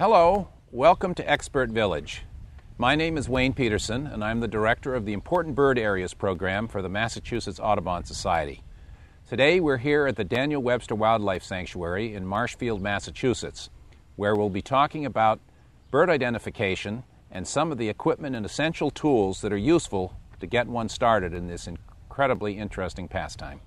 Hello, welcome to Expert Village. My name is Wayne Peterson, and I'm the director of the Important Bird Areas program for the Massachusetts Audubon Society. Today we're here at the Daniel Webster Wildlife Sanctuary in Marshfield, Massachusetts, where we'll be talking about bird identification and some of the equipment and essential tools that are useful to get one started in this incredibly interesting pastime.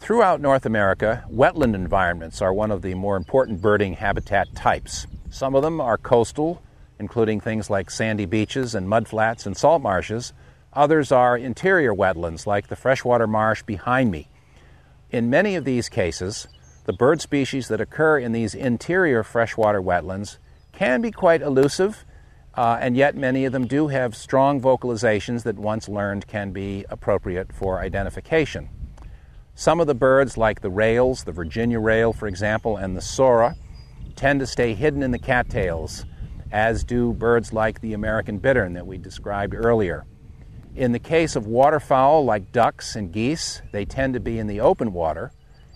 Throughout North America, wetland environments are one of the more important birding habitat types. Some of them are coastal, including things like sandy beaches and mudflats and salt marshes. Others are interior wetlands, like the freshwater marsh behind me. In many of these cases, the bird species that occur in these interior freshwater wetlands can be quite elusive, uh, and yet many of them do have strong vocalizations that, once learned, can be appropriate for identification. Some of the birds, like the rails, the Virginia rail, for example, and the sora, tend to stay hidden in the cattails, as do birds like the American bittern that we described earlier. In the case of waterfowl like ducks and geese, they tend to be in the open water,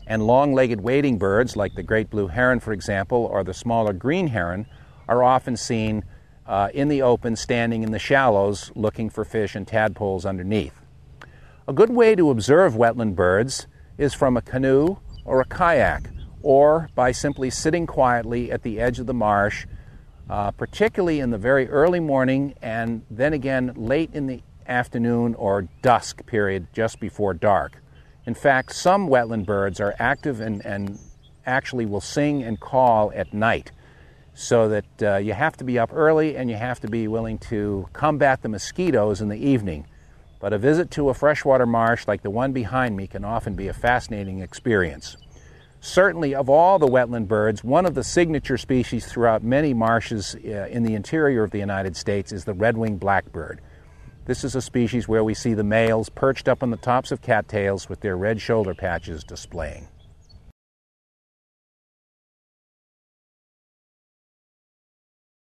and long legged wading birds like the great blue heron, for example, or the smaller green heron, are often seen uh, in the open, standing in the shallows, looking for fish and tadpoles underneath. A good way to observe wetland birds is from a canoe or a kayak, or by simply sitting quietly at the edge of the marsh, uh, particularly in the very early morning and then again late in the afternoon or dusk period just before dark. In fact, some wetland birds are active and, and actually will sing and call at night. So that uh, you have to be up early and you have to be willing to combat the mosquitoes in the evening. But a visit to a freshwater marsh like the one behind me can often be a fascinating experience. Certainly, of all the wetland birds, one of the signature species throughout many marshes uh, in the interior of the United States is the red winged blackbird. This is a species where we see the males perched up on the tops of cattails with their red shoulder patches displaying.